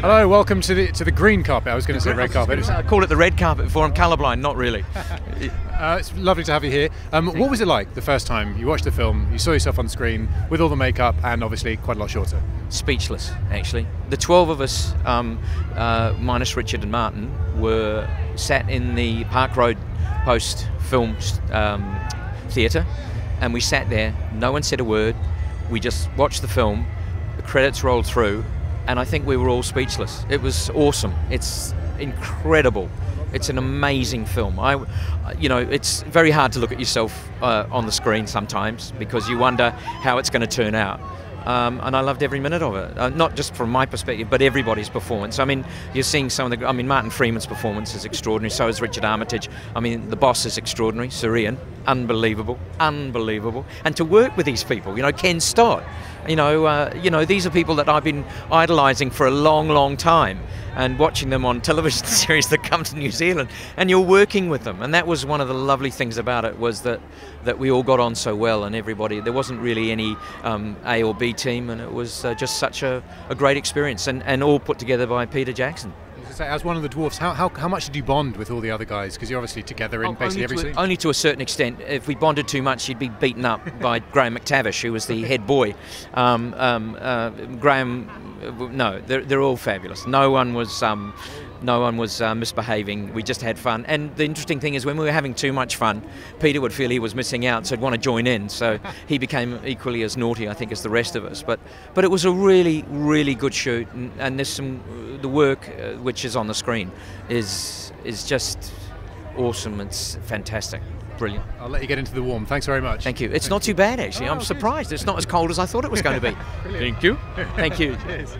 Hello, welcome to the to the green carpet. I was going to say red carpet. I call it the red carpet before I'm colourblind, not really. Uh, it's lovely to have you here. Um, what was it like the first time you watched the film? You saw yourself on screen with all the makeup and obviously quite a lot shorter. Speechless, actually. The 12 of us, um, uh, minus Richard and Martin, were sat in the Park Road Post Film um, Theatre and we sat there. No one said a word. We just watched the film. The credits rolled through, and I think we were all speechless. It was awesome. It's incredible. It's an amazing film. I, you know, it's very hard to look at yourself uh, on the screen sometimes because you wonder how it's going to turn out. Um, and I loved every minute of it. Uh, not just from my perspective, but everybody's performance. I mean, you're seeing some of the. I mean, Martin Freeman's performance is extraordinary. So is Richard Armitage. I mean, the boss is extraordinary. Sir Ian, unbelievable, unbelievable. And to work with these people, you know, Ken Stott. You know, uh, you know, these are people that I've been idolising for a long, long time, and watching them on television series that come to New Zealand, and you're working with them, and that was one of the lovely things about it was that that we all got on so well, and everybody. There wasn't really any um, A or B team, and it was uh, just such a, a great experience, and, and all put together by Peter Jackson. As one of the dwarfs, how, how, how much did you bond with all the other guys? Because you're obviously together in Oh, basically only every to, scene. a, only to a certain extent. If we bonded too much, you'd be beaten up by Graham McTavish, who was the head boy. Um, um, uh, Graham, no, they're, they're all fabulous. No one was. Um, no one was uh, misbehaving. We just had fun. And the interesting thing is, when we were having too much fun, Peter would feel he was missing out, so he'd want to join in. So he became equally as naughty, I think, as the rest of us. But but it was a really, really good shoot, and, and there's some the work uh, which is on the screen is is just awesome. It's fantastic. Brilliant. I'll let you get into the warm. Thanks very much. Thank you. It's not too bad, actually. Oh, I'm good. surprised. It's not as cold as I thought it was going to be. Thank you. Thank you. Cheers.